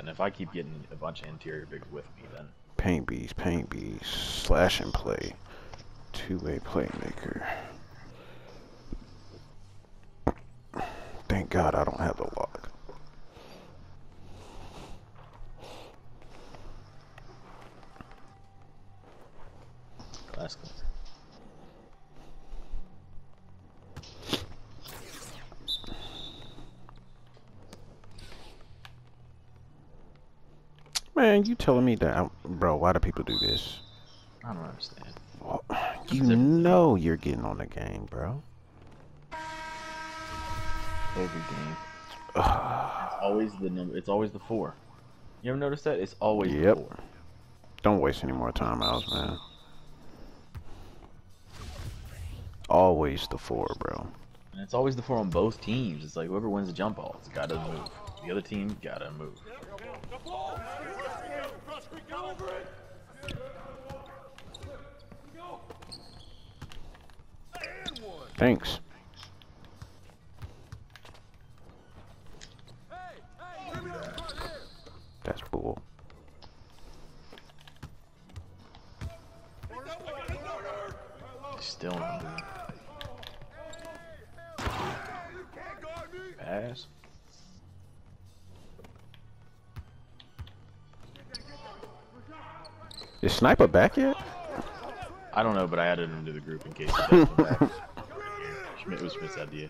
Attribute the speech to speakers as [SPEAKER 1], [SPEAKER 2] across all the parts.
[SPEAKER 1] And if I keep getting a bunch of interior bigs with me, then
[SPEAKER 2] Paint beast, paint beast, slash and play, two-way playmaker. Thank God I don't have the lock.
[SPEAKER 1] glass cleaner.
[SPEAKER 2] Man, you telling me that, I'm- bro? Why do people do this?
[SPEAKER 1] I don't understand.
[SPEAKER 2] Well, you know you're getting on the game, bro.
[SPEAKER 1] Every game. it's always the number. It's always the four. You ever notice that? It's always
[SPEAKER 2] Yep.
[SPEAKER 1] the four.
[SPEAKER 2] Don't waste any more time, Miles, man. Always the four, bro.
[SPEAKER 1] And it's always the four on both teams. It's like whoever wins the jump ball, it's gotta move. The other team gotta move.
[SPEAKER 2] Thanks. That's bull.
[SPEAKER 1] Still not. Pass.
[SPEAKER 2] Is Sniper back yet?
[SPEAKER 1] I don't know, but I added him to the group in case he does come back. Schmidt was Schmidt's idea.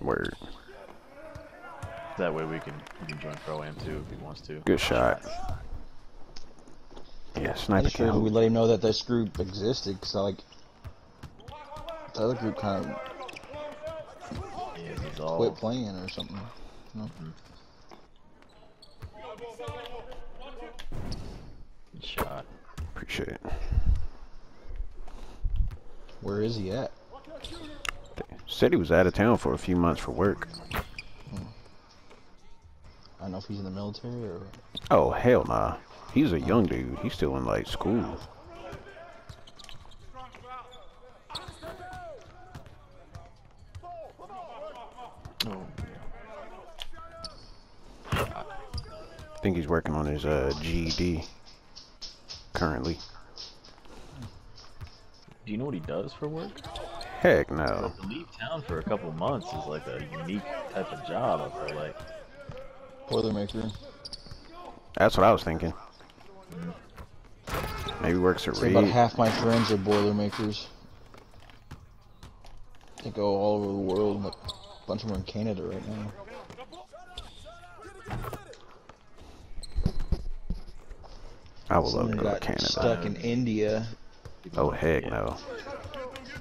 [SPEAKER 2] Word.
[SPEAKER 1] That way we can we can join Pro Am too if he wants to.
[SPEAKER 2] Good shot. Yeah, Sniper
[SPEAKER 3] just figured we let him know that this group existed, cause I like the other group kind of
[SPEAKER 1] Yeah,
[SPEAKER 3] quit playing or something.
[SPEAKER 1] good mm-hmm. shot.
[SPEAKER 2] Appreciate it.
[SPEAKER 3] Where is he at?
[SPEAKER 2] Said he was out of town for a few months for work.
[SPEAKER 3] I don't know if he's in the military or.
[SPEAKER 2] Oh, hell nah. He's a young dude. He's still in, like, school.
[SPEAKER 1] Oh,
[SPEAKER 2] think he's working on his uh, GED currently.
[SPEAKER 1] do you know what he does for work?
[SPEAKER 2] Heck no.
[SPEAKER 1] To leave town for a couple months is like a unique type of job. I feel like.
[SPEAKER 3] Boilermaker.
[SPEAKER 2] That's what I was thinking. Maybe works at
[SPEAKER 3] Say about half my friends are Boilermakers. They go all over the world. Like, a bunch of them are in Canada right now.
[SPEAKER 2] I would love to go to Canada.
[SPEAKER 3] stuck in India.
[SPEAKER 2] Oh heck no.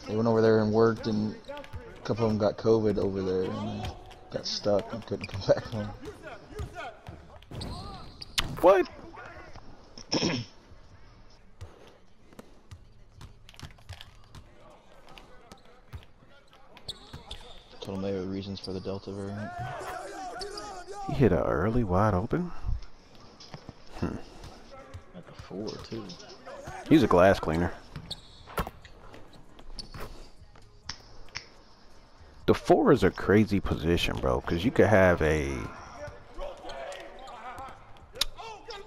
[SPEAKER 3] They went over there and worked, and a couple of them got COVID over there and got stuck and couldn't come back home.
[SPEAKER 2] What?
[SPEAKER 3] Told them they were reasons for the Delta variant.
[SPEAKER 2] He hit a early wide open.
[SPEAKER 1] The four too.
[SPEAKER 2] He's a glass cleaner. The four is a crazy position, bro, because you could have a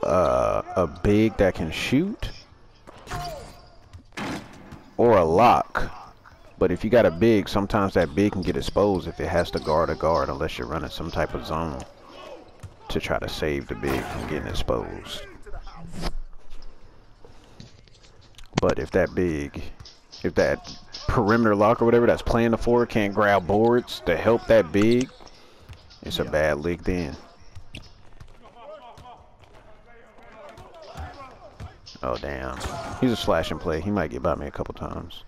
[SPEAKER 2] uh, a big that can shoot or a lock. But if you got a big, sometimes that big can get exposed if it has to guard a guard unless you're running some type of zone to try to save the big from getting exposed. But if that big, if that perimeter lock or whatever that's playing the four can't grab boards to help that big, it's a bad league then. Oh damn, he's a slash and play. He might get by me a couple times.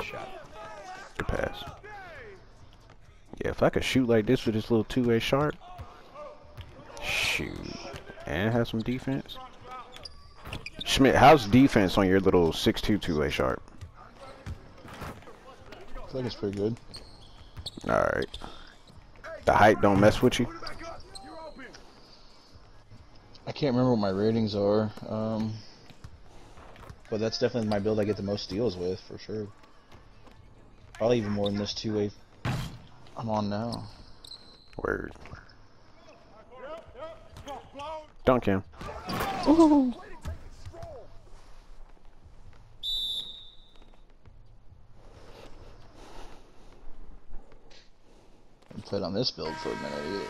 [SPEAKER 1] Shot.
[SPEAKER 2] Good pass. Yeah, if I could shoot like this with this little two-way sharp, shoot, and have some defense. Schmidt, how's defense on your little 6'2", two-way sharp?
[SPEAKER 3] I think it's pretty good.
[SPEAKER 2] All right. The height don't mess with you.
[SPEAKER 3] I can't remember what my ratings are, um, but that's definitely my build I get the most steals with for sure. Probably even more than this two way I'm on now.
[SPEAKER 2] Word. Dunk him. Ooh.
[SPEAKER 3] I played on this build for a minute either.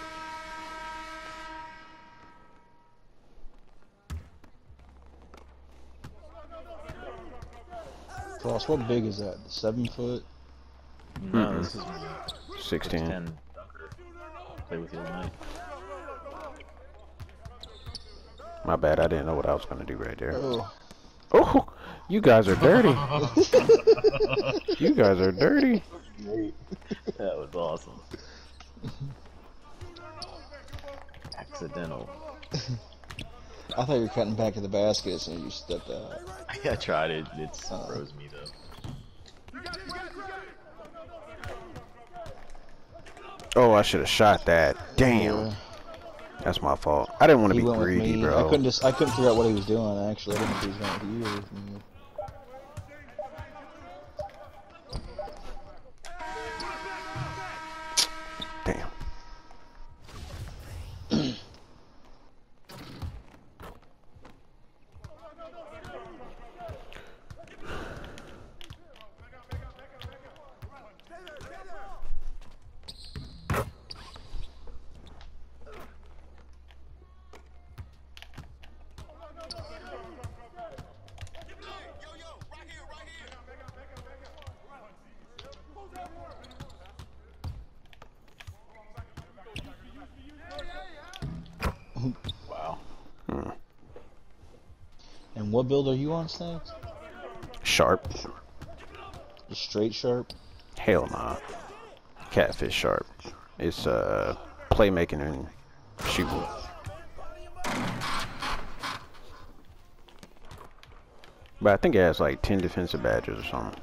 [SPEAKER 3] Frost, what big is that? Seven foot? Mm-hmm.
[SPEAKER 1] No,
[SPEAKER 2] Mm-mm.
[SPEAKER 1] this is
[SPEAKER 2] 16.
[SPEAKER 1] 10 dunker. Play with you tonight.
[SPEAKER 2] My bad, I didn't know what I was gonna do right there.
[SPEAKER 3] Oh,
[SPEAKER 2] Oh, you guys are dirty. you guys are dirty.
[SPEAKER 1] That was awesome. Accidental.
[SPEAKER 3] I thought you were cutting back at the baskets and you stepped out.
[SPEAKER 1] I tried it. It
[SPEAKER 3] Uh.
[SPEAKER 1] froze me though.
[SPEAKER 2] Oh, I should have shot that. Damn,
[SPEAKER 3] Yeah.
[SPEAKER 2] that's my fault. I didn't want to be greedy,
[SPEAKER 3] me. I
[SPEAKER 2] bro.
[SPEAKER 3] couldn't just I couldn't figure out what he was doing actually. I didn't if he was going with what build are you on, Snacks?
[SPEAKER 2] Sharp.
[SPEAKER 3] Straight sharp?
[SPEAKER 2] Hell nah. Catfish sharp. It's uh playmaking and shooting. But I think it has like 10 defensive badges or something.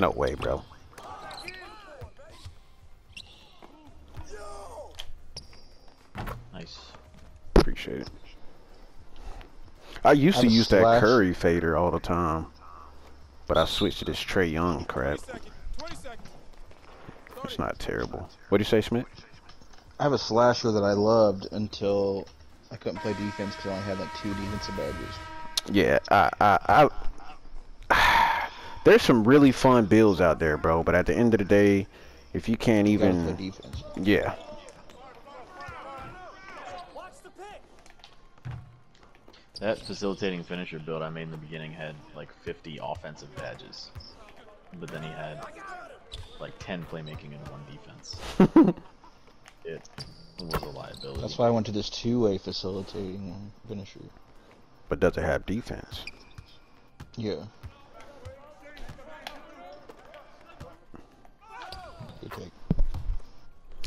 [SPEAKER 2] No way, bro.
[SPEAKER 1] Nice.
[SPEAKER 2] Appreciate it. I used
[SPEAKER 3] I
[SPEAKER 2] to
[SPEAKER 3] have a
[SPEAKER 2] use that. Curry fader all the time, but I switched to this Trae Young crap. It's not terrible. What do you say, Schmidt?
[SPEAKER 3] I have a slasher that I loved until I couldn't play defense because I only had like two defensive badges.
[SPEAKER 2] Yeah, I, I, I. There's some really fun builds out there, bro. But at the end of the day, if you can't
[SPEAKER 3] You
[SPEAKER 2] even,
[SPEAKER 3] defense.
[SPEAKER 2] yeah,
[SPEAKER 1] That facilitating finisher build I made in the beginning had like 50 offensive badges, but then he had like 10 playmaking and one defense. it was a liability.
[SPEAKER 3] That's why I went to this two-way facilitating finisher.
[SPEAKER 2] but does it have defense?
[SPEAKER 3] Yeah. Good take.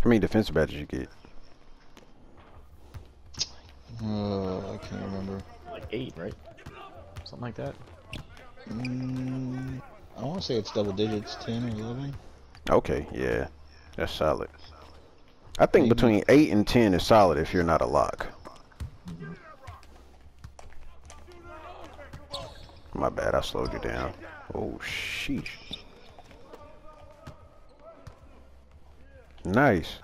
[SPEAKER 2] How many defensive badges you get?
[SPEAKER 3] Uh, I can't remember.
[SPEAKER 1] like eight, right? Something like that.
[SPEAKER 3] Mm, I want to say it's double digits, 10 or 11.
[SPEAKER 2] Okay, yeah, that's solid. I think
[SPEAKER 3] Maybe.
[SPEAKER 2] between eight and ten is solid if you're not a lock. My bad, I slowed you down. Oh, sheesh. Nice.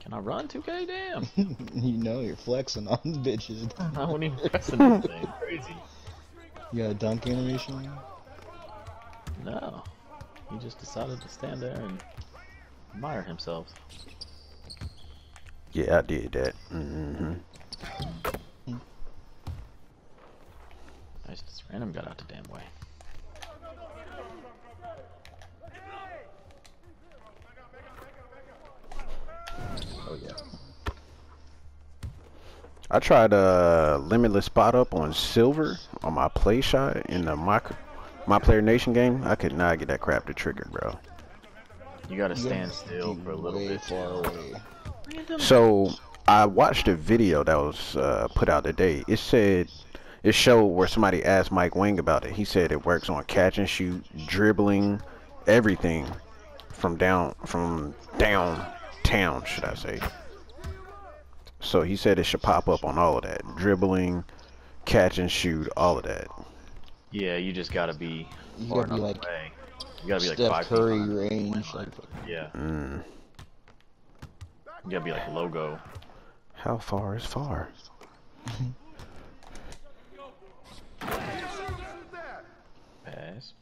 [SPEAKER 1] Can I run 2K? Damn!
[SPEAKER 3] you know you're flexing on the bitches.
[SPEAKER 1] I won't even press anything. Crazy.
[SPEAKER 3] You got a dunk animation?
[SPEAKER 1] No. He just decided to stand there and admire himself.
[SPEAKER 2] Yeah, I did that. Mm-hmm.
[SPEAKER 1] Nice, this random got out the damn way.
[SPEAKER 2] I tried uh limitless spot up on silver on my play shot in the my my player nation game. I could not get that crap to trigger, bro.
[SPEAKER 1] You gotta stand
[SPEAKER 3] gotta
[SPEAKER 1] still for a little bit.
[SPEAKER 3] far away.
[SPEAKER 2] So I watched a video that was uh, put out today. It said it showed where somebody asked Mike Wang about it. He said it works on catch and shoot, dribbling, everything from down from downtown, should I say? So he said it should pop up on all of that, dribbling, catch and shoot, all of that.
[SPEAKER 1] Yeah, you just gotta be
[SPEAKER 3] You
[SPEAKER 1] far
[SPEAKER 3] gotta be
[SPEAKER 1] enough
[SPEAKER 3] like
[SPEAKER 1] away. You gotta be like
[SPEAKER 3] Steph
[SPEAKER 1] five
[SPEAKER 3] Curry
[SPEAKER 1] behind.
[SPEAKER 3] range. Like,
[SPEAKER 1] Yeah,
[SPEAKER 2] Mm.
[SPEAKER 1] you gotta be like logo.
[SPEAKER 2] How far is far?
[SPEAKER 1] Pass.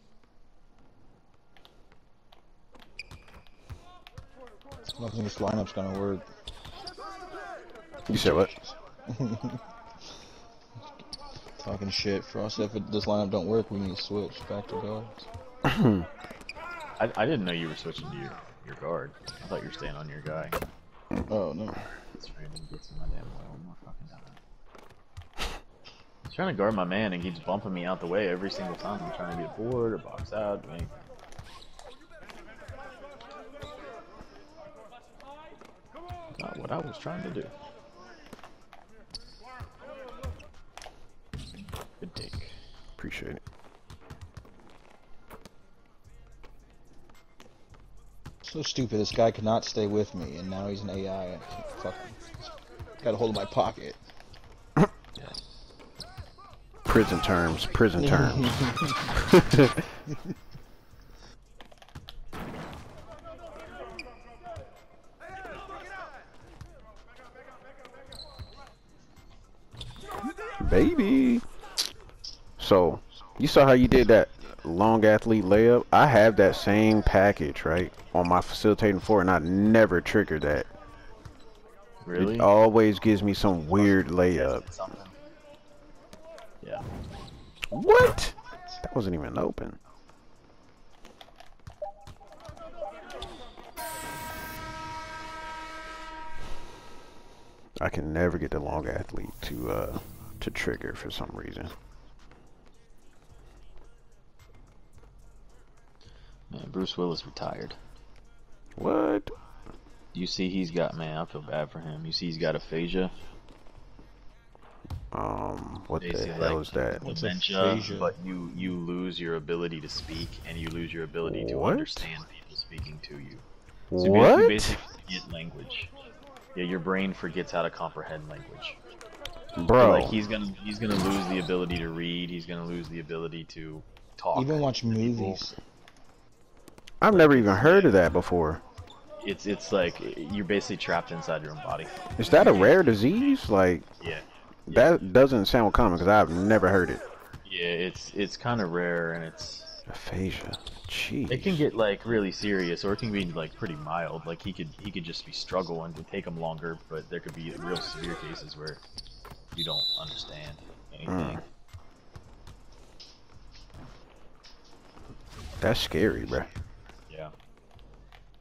[SPEAKER 3] I don't think this lineup's gonna work.
[SPEAKER 2] You said what?
[SPEAKER 3] Talking shit. Frost, if it, this lineup don't work, we need to switch back to guards.
[SPEAKER 1] I, I didn't know you were switching to your, your guard. I thought you were staying on your guy.
[SPEAKER 3] Oh no.
[SPEAKER 1] This random gets in my damn way one more fucking time. He's trying to guard my man and keeps bumping me out the way every single time I'm trying to get board or box out. or anything. Not what I was trying to do. Good take.
[SPEAKER 2] Appreciate it.
[SPEAKER 3] So stupid. This guy could not stay with me, and now he's an AI. I can't fucking got a hold of my pocket.
[SPEAKER 2] Prison terms, prison terms. Baby. So, you saw how you did that long athlete layup? I have that same package, right? On my facilitating four, and I never triggered that.
[SPEAKER 1] Really?
[SPEAKER 2] It always gives me some weird layup.
[SPEAKER 1] Yeah.
[SPEAKER 2] What? That wasn't even open. I can never get the long athlete to uh to trigger for some reason.
[SPEAKER 1] Man, Bruce Willis retired.
[SPEAKER 2] What?
[SPEAKER 1] You see, he's got man. I feel bad for him. You see, he's got aphasia,
[SPEAKER 2] Um, what the hell
[SPEAKER 1] like,
[SPEAKER 2] is that?
[SPEAKER 3] What's
[SPEAKER 1] dementia,
[SPEAKER 3] aphasia?
[SPEAKER 1] but you you lose your ability to speak and you lose your ability to
[SPEAKER 2] What?
[SPEAKER 1] understand people speaking to you. So you
[SPEAKER 2] What?
[SPEAKER 1] basically forget language. Yeah, your brain forgets how to comprehend language. So,
[SPEAKER 2] Bro,
[SPEAKER 1] like he's gonna he's gonna lose the ability to read. He's gonna lose the ability to talk.
[SPEAKER 3] Even watch
[SPEAKER 1] movies. people.
[SPEAKER 2] I've never even heard of that before.
[SPEAKER 1] It's it's like you're basically trapped inside your own body.
[SPEAKER 2] Is that a rare disease? Like
[SPEAKER 1] Yeah.
[SPEAKER 2] that doesn't sound common because I've never heard it.
[SPEAKER 1] Yeah, it's it's kind of rare and it's
[SPEAKER 2] Aphasia. Jeez.
[SPEAKER 1] It can get like really serious, or it can be like pretty mild. Like he could he could just be struggling to take him longer, but there could be real severe cases where you don't understand anything.
[SPEAKER 2] Mm. That's scary, bruh.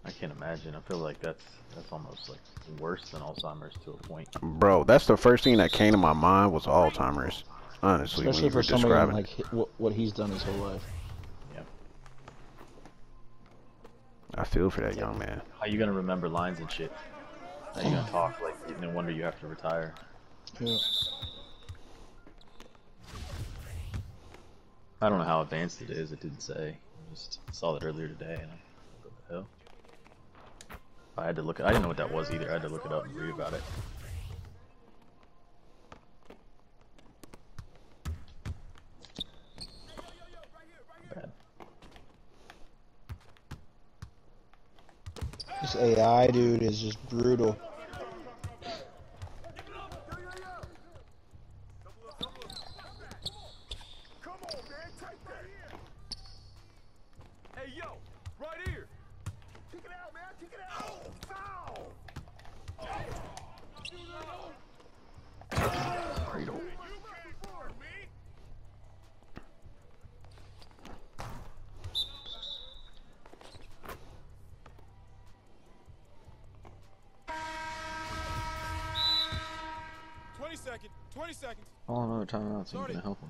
[SPEAKER 1] Yeah, I can't imagine. I feel like that's that's almost like worse than Alzheimer's to a point.
[SPEAKER 2] Bro, that's the first thing that came to my mind was Alzheimer's. Honestly, when
[SPEAKER 3] Especially
[SPEAKER 2] you
[SPEAKER 3] for
[SPEAKER 2] were
[SPEAKER 3] somebody
[SPEAKER 2] describing
[SPEAKER 3] like what, what he's done his whole life.
[SPEAKER 1] Yeah,
[SPEAKER 2] I feel for that young man.
[SPEAKER 1] how you gonna remember lines and shit? How you gonna talk? Like no wonder you have to retire.
[SPEAKER 3] Yeah.
[SPEAKER 1] I don't know how advanced it is. It didn't say. I just saw it earlier today, and I what the hell? I had to look. I didn't know what that was either. I had to look it up and read about it. Bad.
[SPEAKER 3] This AI dude is just brutal.
[SPEAKER 4] 20 seconds.
[SPEAKER 1] All another timeout seems to help him.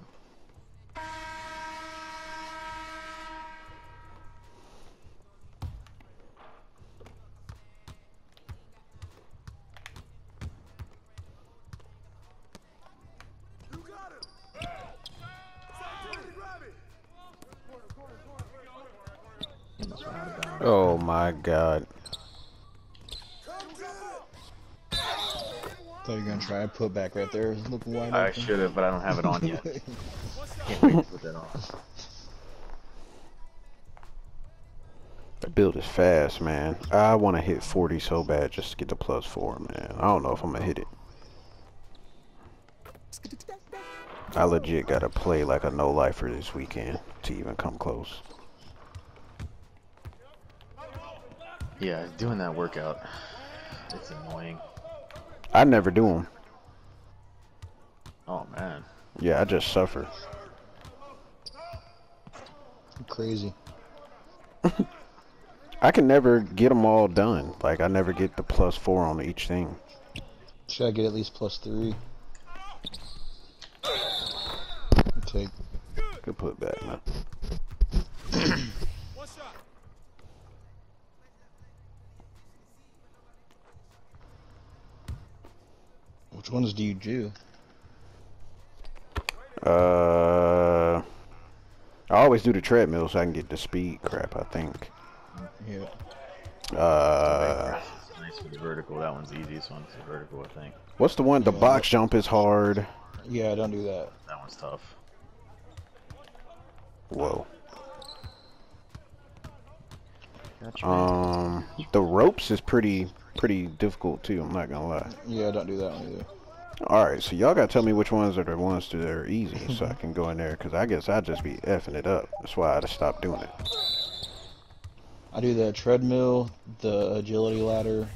[SPEAKER 2] Oh my god.
[SPEAKER 3] Try a put back right there. It's Looking wide
[SPEAKER 1] I should have, but I don't have it on yet. Can't wait to put that on.
[SPEAKER 2] That build is fast, man. I want to hit 40 so bad just to get the plus four, man. I don't know if I'm gonna hit it. I legit gotta play like a no lifer this weekend to even come close.
[SPEAKER 1] Yeah, doing that workout, it's annoying.
[SPEAKER 2] I never do them.
[SPEAKER 1] Oh man.
[SPEAKER 2] Yeah, I just suffer.
[SPEAKER 3] Crazy.
[SPEAKER 2] I can never get them all done. Like I never get the plus four on each thing.
[SPEAKER 3] Should I get at least plus three? Take.
[SPEAKER 2] Good put back, man.
[SPEAKER 3] Which ones do you do?
[SPEAKER 2] Uh, I always do the treadmill so I can get the speed crap. I think.
[SPEAKER 3] Yeah.
[SPEAKER 2] Uh,
[SPEAKER 1] It's nice for the vertical. That one's the easiest one for vertical, I think.
[SPEAKER 2] what's the one? The
[SPEAKER 3] Yeah.
[SPEAKER 2] box jump is hard.
[SPEAKER 3] Yeah, don't do that.
[SPEAKER 1] That one's tough.
[SPEAKER 2] Whoa.
[SPEAKER 1] Gotcha.
[SPEAKER 2] Um, the ropes is pretty pretty difficult too. I'm not gonna lie.
[SPEAKER 3] Yeah, don't do that one either.
[SPEAKER 2] All right, so y'all gotta tell me which ones are the ones that are easy, so I can go in there. Cause I guess I'd just be effing it up. That's why I'd have stopped doing it.
[SPEAKER 3] I do the treadmill, the agility ladder,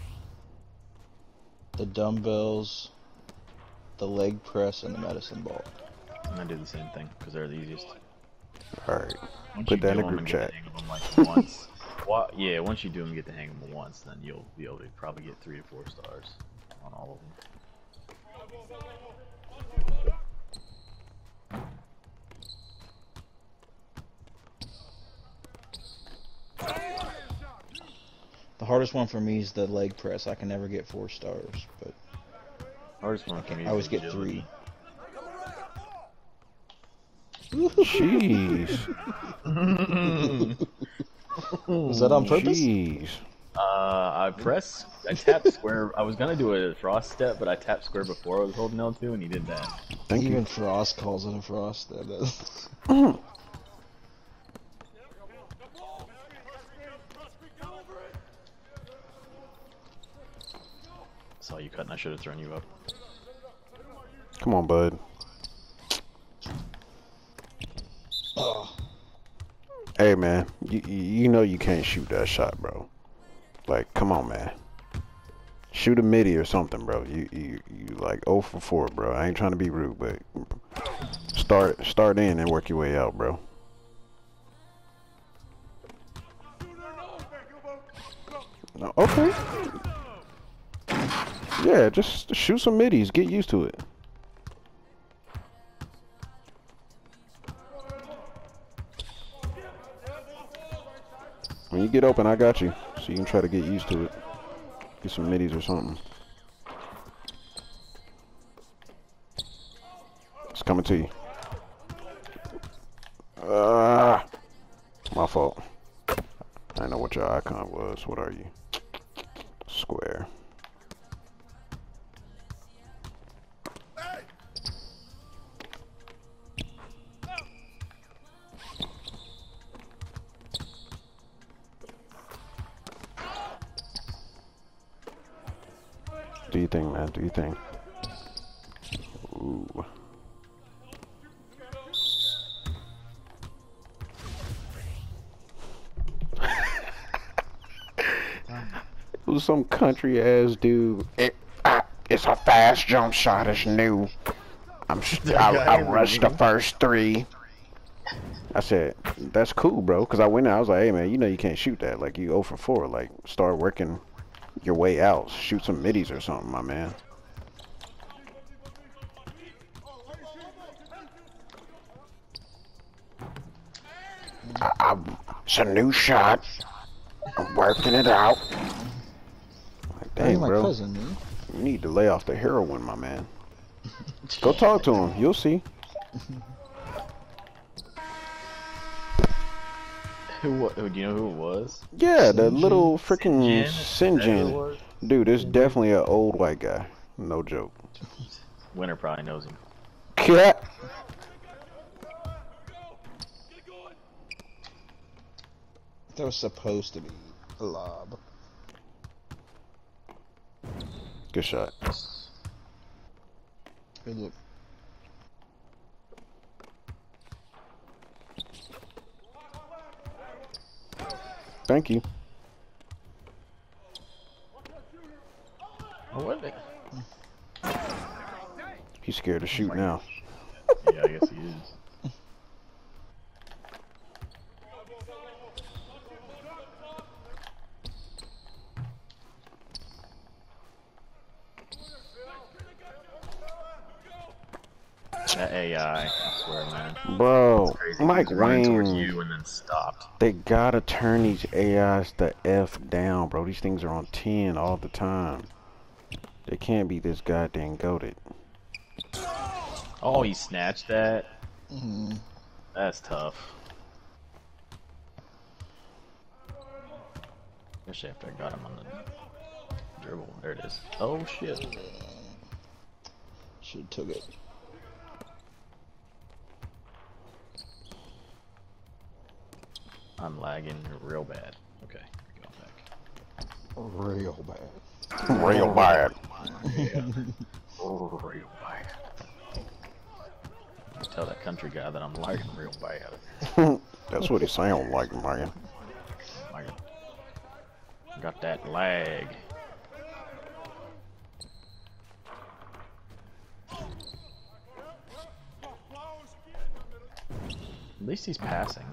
[SPEAKER 3] the dumbbells, the leg press, and the medicine ball.
[SPEAKER 1] And I do the same thing because they're the easiest.
[SPEAKER 2] All right. Put that in
[SPEAKER 1] do
[SPEAKER 2] a
[SPEAKER 1] 'em
[SPEAKER 2] group
[SPEAKER 1] and get the
[SPEAKER 2] chat.
[SPEAKER 1] hang like once, well, yeah, once you do them, and get the hang of them once, then you'll be able to probably get three or four stars on all of them.
[SPEAKER 3] The hardest one for me is the leg press. I can never get four stars, but
[SPEAKER 1] Hardest one for me.
[SPEAKER 3] I always get
[SPEAKER 1] three.
[SPEAKER 2] Jeez.
[SPEAKER 3] is that on purpose?
[SPEAKER 2] Jeez.
[SPEAKER 1] Uh, I press, I tapped square. I was gonna do a frost step, but I tapped square before I was holding L2, and he did that.
[SPEAKER 2] Thank
[SPEAKER 3] Even
[SPEAKER 2] you.
[SPEAKER 3] Frost calls it a Frost. That does.
[SPEAKER 1] Saw you cutting. I should have thrown you up.
[SPEAKER 2] Come on, bud.
[SPEAKER 3] Oh,
[SPEAKER 2] Hey, man. You you you know you can't shoot that shot, bro. Like, come on, man. Shoot a midi or something, bro. You you you like 0 for 4, bro. I ain't trying to be rude, but start start in and work your way out, bro. No, okay. Yeah, just shoot some middies. Get used to it. When you get open, I got you. So you can try to get used to it. Get some middies or something. It's coming to you. Ah, my fault. I know what your icon was. What are you? Square. Do you think? Ooh. It was some country ass dude. It, ah, it's a fast jump shot. It's new. I'm. I, I rushed the first three. I said, "That's cool, bro." Because I went out. I was like, "Hey, man, you know you can't shoot that. Like you 0 for 4. Like start working your way out. Shoot some middies or something, my man." I, I, it's a new shot. I'm working it out. Like, dang,
[SPEAKER 3] my
[SPEAKER 2] bro.
[SPEAKER 3] cousin.
[SPEAKER 2] You need to lay off the heroin, my man. Go talk to him. You'll see.
[SPEAKER 1] Who? who- oh, Do you know who it was?
[SPEAKER 2] Yeah, the
[SPEAKER 3] Sinjin?
[SPEAKER 2] little freaking
[SPEAKER 1] Jin? Is that who it
[SPEAKER 2] Sinjin.
[SPEAKER 1] was?
[SPEAKER 2] Dude, it's mm-hmm. definitely an old white guy. No joke.
[SPEAKER 1] Winter probably knows him.
[SPEAKER 2] Cat.
[SPEAKER 3] That was supposed to be a lob.
[SPEAKER 2] Good shot.
[SPEAKER 3] Good look.
[SPEAKER 2] Thank you.
[SPEAKER 1] Oh, what? the-
[SPEAKER 2] He's scared to shoot now.
[SPEAKER 1] Yeah, I guess he is. That AI, swear, man.
[SPEAKER 2] Bro, Mike
[SPEAKER 1] He was
[SPEAKER 2] Wayne.
[SPEAKER 1] you and then stopped.
[SPEAKER 2] They gotta turn these AIs the F down, bro. These things are on 10 all the time. They can't be this goddamn goaded.
[SPEAKER 1] Oh, he snatched that.
[SPEAKER 3] Mhm.
[SPEAKER 1] That's tough. Especially after I got him on the dribble. There it is. Oh shit.
[SPEAKER 3] Should have took it.
[SPEAKER 1] I'm lagging real bad. Okay, go back.
[SPEAKER 3] Real bad.
[SPEAKER 2] Real bad.
[SPEAKER 1] Real bad. Tell that country guy that I'm lagging real bad.
[SPEAKER 2] That's what he sounds like, man.
[SPEAKER 1] Got that lag. At least he's passing.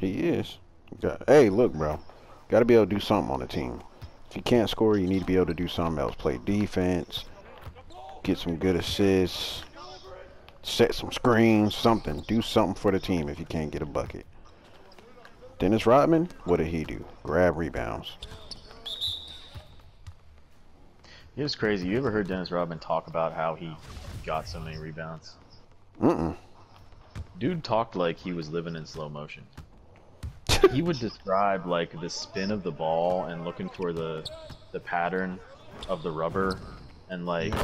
[SPEAKER 2] He is. Got- hey, look, bro. Gotta be able to do something on the team. If you can't score, you need to be able to do something else. Play defense, get some good assists, set some screens, something. Do something for the team if you can't get a bucket. Dennis Rodman, what did he do? Grab rebounds.
[SPEAKER 1] It was crazy. You ever heard Dennis Rodman talk about how he got so many rebounds?
[SPEAKER 2] Mm-mm.
[SPEAKER 1] Dude talked like he was living in slow motion. He would describe like the spin of the ball and looking for the the pattern of the rubber and like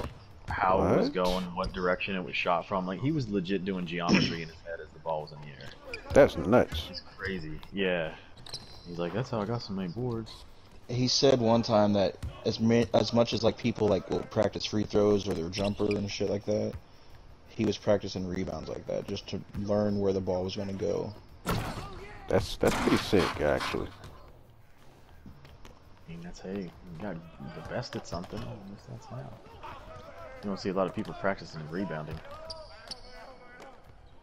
[SPEAKER 1] how it was going, what direction it was shot from. Like he was legit doing geometry in his head as the ball was in the air.
[SPEAKER 2] That's nuts.
[SPEAKER 1] It's crazy. Yeah. He's like, that's how I got so many boards.
[SPEAKER 3] He said one time that as ma- as much as like people like will practice free throws or their jumper and shit like that, he was practicing rebounds like that just to learn where the ball was going to go.
[SPEAKER 2] That's that's pretty sick, actually.
[SPEAKER 1] I mean, that's hey, you got the best at something. At least that's now. You don't see a lot of people practicing rebounding.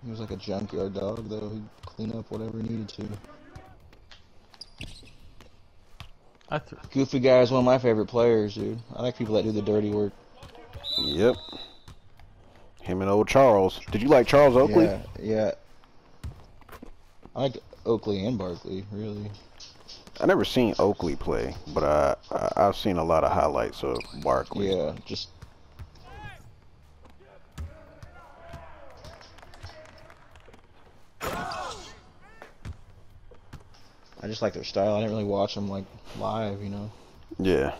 [SPEAKER 3] He was like a junkyard dog though. He'd clean up whatever he needed to.
[SPEAKER 1] I th-
[SPEAKER 3] Goofy guy is one of my favorite players, dude. I like people that do the dirty work.
[SPEAKER 2] Yep. Him and old Charles. Did you like Charles Oakley?
[SPEAKER 3] Yeah, yeah. I like Oakley and Barkley, really.
[SPEAKER 2] I never seen Oakley play, but I, I I've seen a lot of highlights of Barkley.
[SPEAKER 3] Yeah, just I just like their style. I didn't really watch them like live, you know.
[SPEAKER 2] Yeah.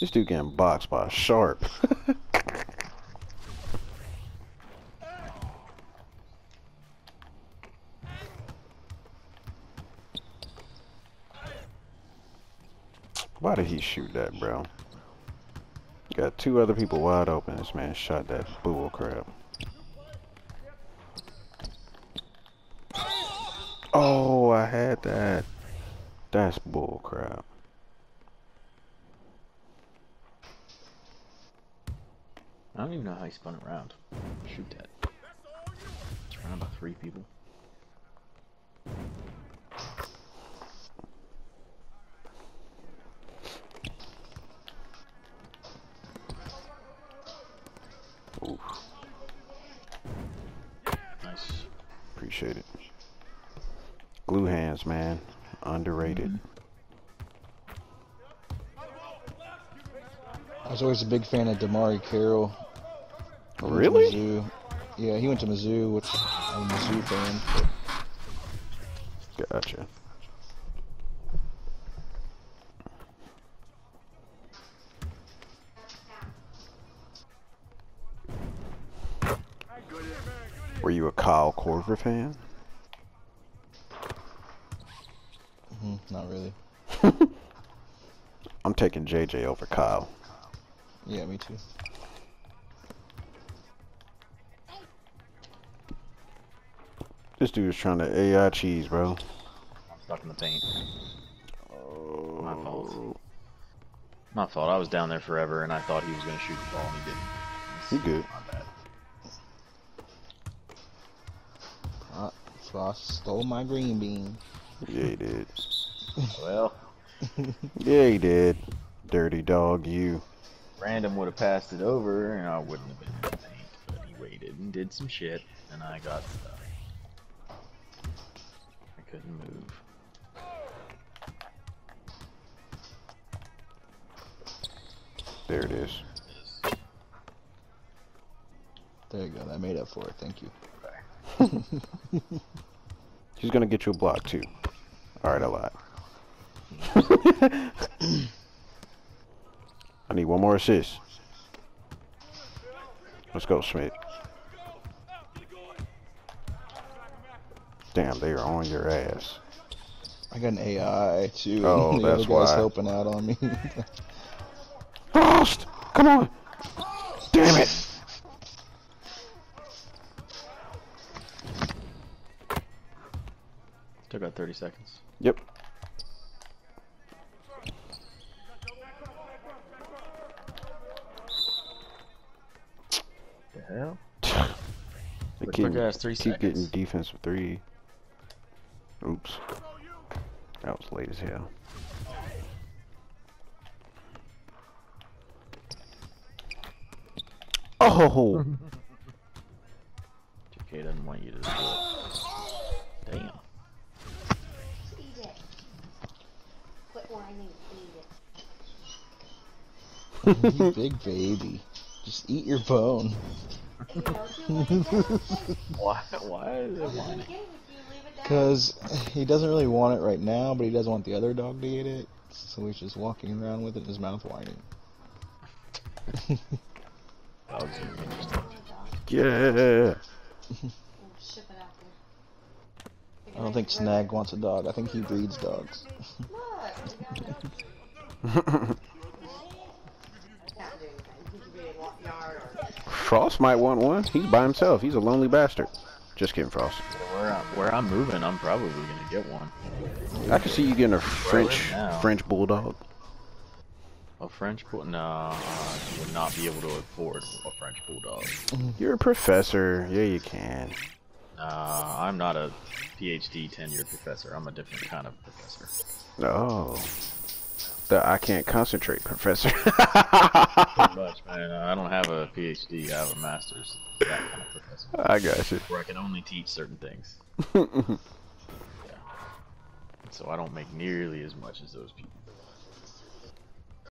[SPEAKER 2] This dude getting boxed by a Sharp. shoot that, bro? Got two other people wide open. This man shot that bull crap. Oh, I had that. That's bull crap.
[SPEAKER 1] I don't even know how he spun around. Shoot that. It's around by three people.
[SPEAKER 2] Man. Underrated.
[SPEAKER 3] I was always a big fan of DeMarre Carroll.
[SPEAKER 2] Really?
[SPEAKER 3] Yeah, he went to Mizzou, which I'm a Mizzou fan. But
[SPEAKER 2] Gotcha. Were you a Kyle Korver fan?
[SPEAKER 3] Not really.
[SPEAKER 2] I'm taking JJ over Kyle.
[SPEAKER 3] Yeah, me too.
[SPEAKER 2] This dude is trying to AI cheese, bro.
[SPEAKER 1] I'm stuck in the paint. Oh. My fault. My fault. I was down there forever, and I thought he was gonna shoot the ball, and he didn't.
[SPEAKER 2] He good.
[SPEAKER 1] My bad.
[SPEAKER 3] Ah, so I stole my green bean.
[SPEAKER 2] Yeah, he did.
[SPEAKER 1] Well,
[SPEAKER 2] Yeah, he did. Dirty dog, you.
[SPEAKER 1] Random would have passed it over, and I wouldn't have been in the paint. But he waited and did some shit, and I got stuck. I couldn't move.
[SPEAKER 2] There it is.
[SPEAKER 3] There you go. That made up for it. Thank you.
[SPEAKER 2] He's gonna get you a block too. Alright, I lied. I need one more assist. Let's go, Smith. Damn, they are on your ass.
[SPEAKER 3] I got an AI too.
[SPEAKER 2] Oh,
[SPEAKER 3] the
[SPEAKER 2] that's
[SPEAKER 3] other guy's
[SPEAKER 2] why.
[SPEAKER 3] helping out on me.
[SPEAKER 2] Frost! Come on! Damn it!
[SPEAKER 1] Took about 30 seconds.
[SPEAKER 2] Yep.
[SPEAKER 1] Hell?
[SPEAKER 2] They
[SPEAKER 1] Quick,
[SPEAKER 2] keep,
[SPEAKER 1] ass three
[SPEAKER 2] keep getting
[SPEAKER 1] seconds.
[SPEAKER 2] defensive three. Oops. That was late as hell. Oh!
[SPEAKER 1] 2K doesn't want you to do it. Damn.
[SPEAKER 5] Eat it. Quit whining, eat
[SPEAKER 3] you big baby. Just eat your bone.
[SPEAKER 5] It. You know, do like that.
[SPEAKER 1] Why? Why is it whining?
[SPEAKER 5] again, if you leave it down,
[SPEAKER 3] Because he doesn't really want it right now, but he doesn't want the other dog to eat it. So he's just walking around with it in his mouth whining.
[SPEAKER 1] Dogs are interesting.
[SPEAKER 2] Yeah!
[SPEAKER 5] we'll ship it out there.
[SPEAKER 3] I don't think Snag wants a dog. I think he breeds dogs.
[SPEAKER 5] Look, we got it. Can't do anything. You can be in what yard or
[SPEAKER 2] Frost might want one. He's by himself. He's a lonely bastard. Just kidding, Frost.
[SPEAKER 1] Where I'm, where I'm moving, I'm probably gonna get one.
[SPEAKER 2] I can see you getting a French. French bulldog.
[SPEAKER 1] A French bull? No, I would not be able to afford a French bulldog.
[SPEAKER 2] You're a professor. Yeah, you can.
[SPEAKER 1] Uh, I'm not a PhD tenured professor. I'm a different kind of professor.
[SPEAKER 2] Oh. The I can't concentrate, professor.
[SPEAKER 1] Pretty much, man. I don't have a PhD. I have a master's. Kind of professor.
[SPEAKER 2] I got you.
[SPEAKER 1] Where I can only teach certain things. yeah. So I don't make nearly as much as those people.